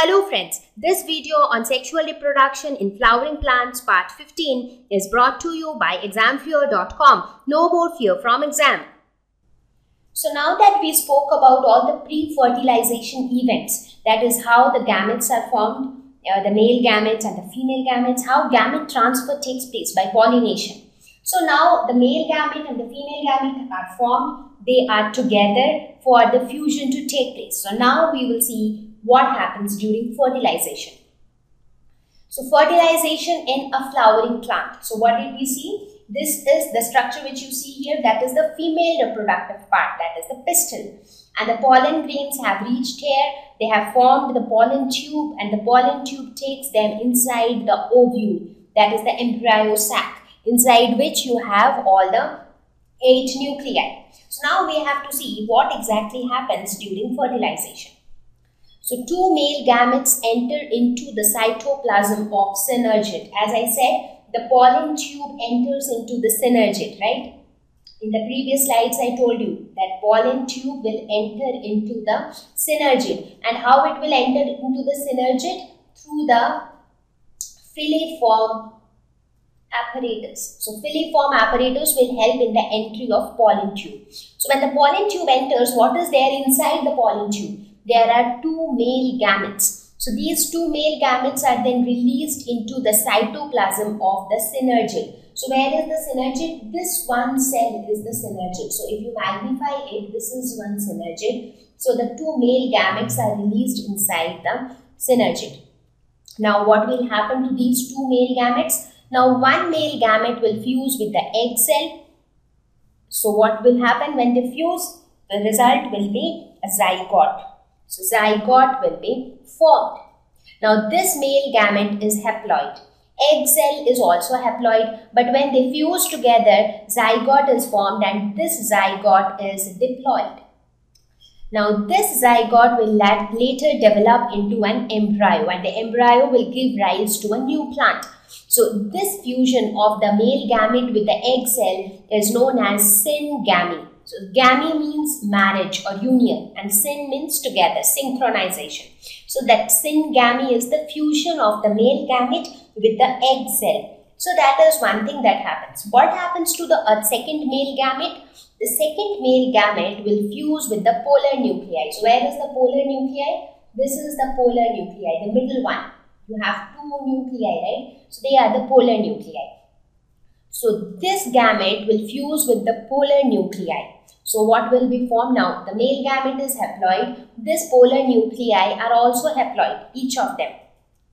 Hello friends, this video on sexual reproduction in flowering plants part 15 is brought to you by examfear.com. No more fear from exam. So now that we spoke about all the pre-fertilization events, that is how the gametes are formed, uh, the male gametes and the female gametes, how gamete transfer takes place by pollination. So now the male gamete and the female gamete are formed, they are together for the fusion to take place. So now we will see what happens during fertilization. So fertilization in a flowering plant. So what did we see? This is the structure which you see here that is the female reproductive part that is the pistil and the pollen grains have reached here they have formed the pollen tube and the pollen tube takes them inside the ovule that is the embryo sac inside which you have all the eight nuclei. So now we have to see what exactly happens during fertilization. So two male gametes enter into the cytoplasm of synergid. As I said, the pollen tube enters into the synergid, right? In the previous slides, I told you that pollen tube will enter into the synergid. And how it will enter into the synergid? Through the filiform apparatus. So filiform apparatus will help in the entry of pollen tube. So when the pollen tube enters, what is there inside the pollen tube? There are two male gametes. So these two male gametes are then released into the cytoplasm of the synergid. So where is the synergid? This one cell is the synergid. So if you magnify it, this is one synergid. So the two male gametes are released inside the synergid. Now what will happen to these two male gametes? Now one male gamete will fuse with the egg cell. So what will happen when they fuse? The result will be a zygote. So zygote will be formed. Now this male gamete is haploid. Egg cell is also haploid but when they fuse together zygote is formed and this zygote is diploid. Now this zygote will later develop into an embryo and the embryo will give rise to a new plant. So this fusion of the male gamete with the egg cell is known as syngamy. So gamy means marriage or union and syn means together, synchronization. So that syngamy is the fusion of the male gamete with the egg cell. So that is one thing that happens. What happens to the uh, second male gamete? The second male gamete will fuse with the polar nuclei. So where is the polar nuclei? This is the polar nuclei, the middle one. You have two nuclei, right? So they are the polar nuclei. So this gamete will fuse with the polar nuclei. So what will be formed now? The male gamete is haploid. This polar nuclei are also haploid, each of them.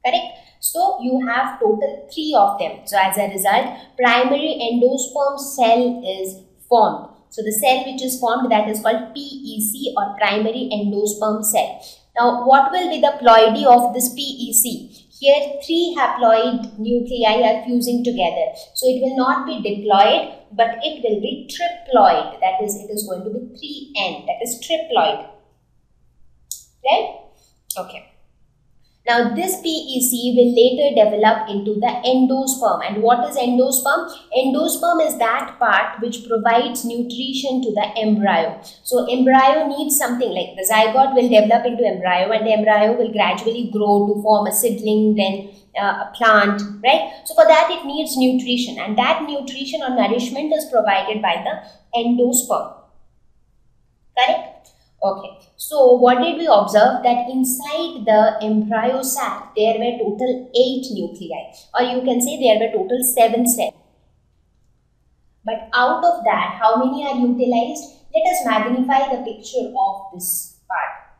Correct? So you have total three of them. So as a result, primary endosperm cell is formed. So the cell which is formed that is called PEC or primary endosperm cell. Now what will be the ploidy of this PEC? Here three haploid nuclei are fusing together. So it will not be diploid but it will be triploid. That is it is going to be 3n that is triploid. Right? Okay. Now this PEC will later develop into the endosperm. And what is endosperm? Endosperm is that part which provides nutrition to the embryo. So embryo needs something like the zygote will develop into embryo and the embryo will gradually grow to form a seedling then uh, a plant, right? So for that it needs nutrition and that nutrition or nourishment is provided by the endosperm. Correct? Okay, so what did we observe? That inside the embryo sac, there were total 8 nuclei or you can say there were total 7 cells. But out of that, how many are utilized? Let us magnify the picture of this part.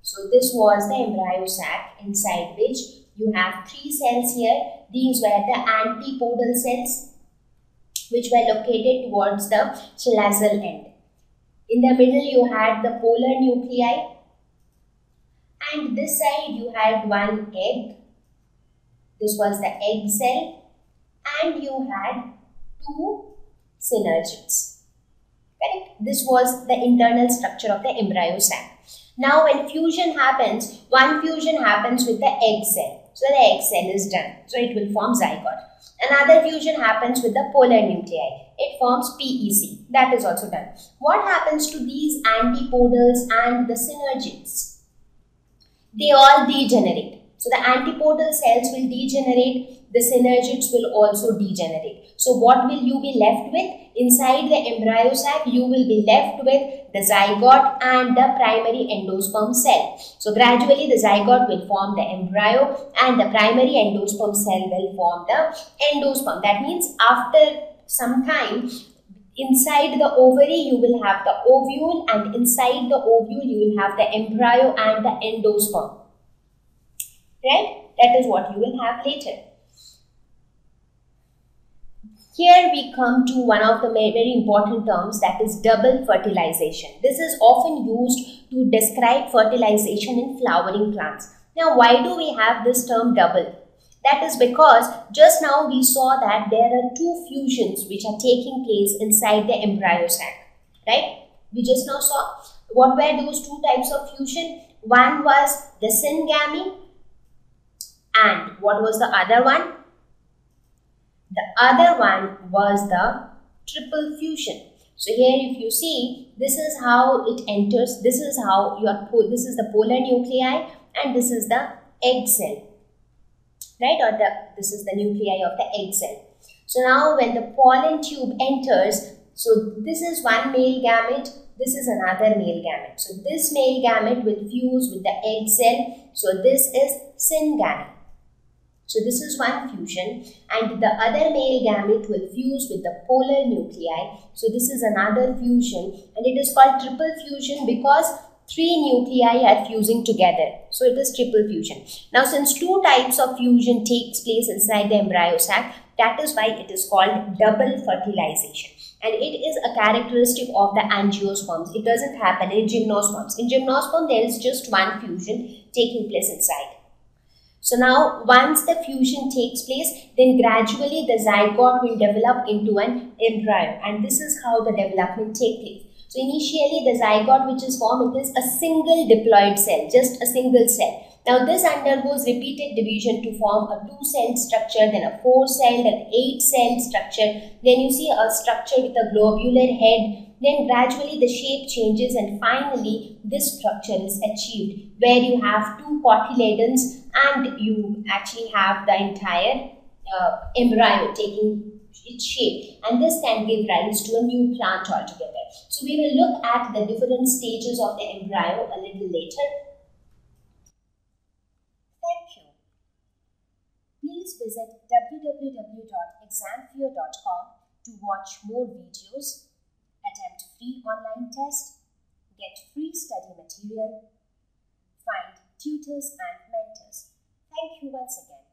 So this was the embryo sac inside which you have 3 cells here. These were the antipodal cells which were located towards the chalazal end. In the middle you had the polar nuclei and this side you had one egg. This was the egg cell and you had two synergids. Correct? This was the internal structure of the embryo sac. Now when fusion happens, one fusion happens with the egg cell. So the egg cell is done. So it will form zygote. Another fusion happens with the polar nuclei. It forms PEC. That is also done. What happens to these antipodals and the synergids? they all degenerate. So the antipodal cells will degenerate, the synergids will also degenerate. So what will you be left with? Inside the embryo sac, you will be left with the zygote and the primary endosperm cell. So gradually the zygote will form the embryo and the primary endosperm cell will form the endosperm. That means after some time inside the ovary you will have the ovule and inside the ovule you will have the embryo and the endosperm right that is what you will have later here we come to one of the very important terms that is double fertilization. This is often used to describe fertilization in flowering plants. Now why do we have this term double? That is because just now we saw that there are two fusions which are taking place inside the embryo sac. Right? We just now saw what were those two types of fusion? One was the syngamy and what was the other one? The other one was the triple fusion. So here if you see, this is how it enters, this is how your, this is the polar nuclei and this is the egg cell right? Or the this is the nuclei of the egg cell. So now when the pollen tube enters, so this is one male gamete, this is another male gamete. So this male gamete will fuse with the egg cell. So this is syngamy. So this is one fusion and the other male gamete will fuse with the polar nuclei. So this is another fusion and it is called triple fusion because three nuclei are fusing together. So it is triple fusion. Now since two types of fusion takes place inside the embryo sac, that is why it is called double fertilization. And it is a characteristic of the angiosperms. It doesn't happen in gymnosperms. In gymnosperm, there is just one fusion taking place inside. So now once the fusion takes place, then gradually the zygote will develop into an embryo and this is how the development takes place. So initially the zygote which is formed, it is a single diploid cell, just a single cell. Now this undergoes repeated division to form a two-cell structure, then a four-cell, then eight-cell structure. Then you see a structure with a globular head. Then gradually the shape changes and finally this structure is achieved where you have two cotyledons and you actually have the entire uh, embryo taking its shape and this can give rise to a new plant altogether. So we will look at the different stages of the embryo a little later. Thank you. Please visit www.examfear.com to watch more videos, attempt free online test, get free study material, find tutors and mentors. Thank you once again.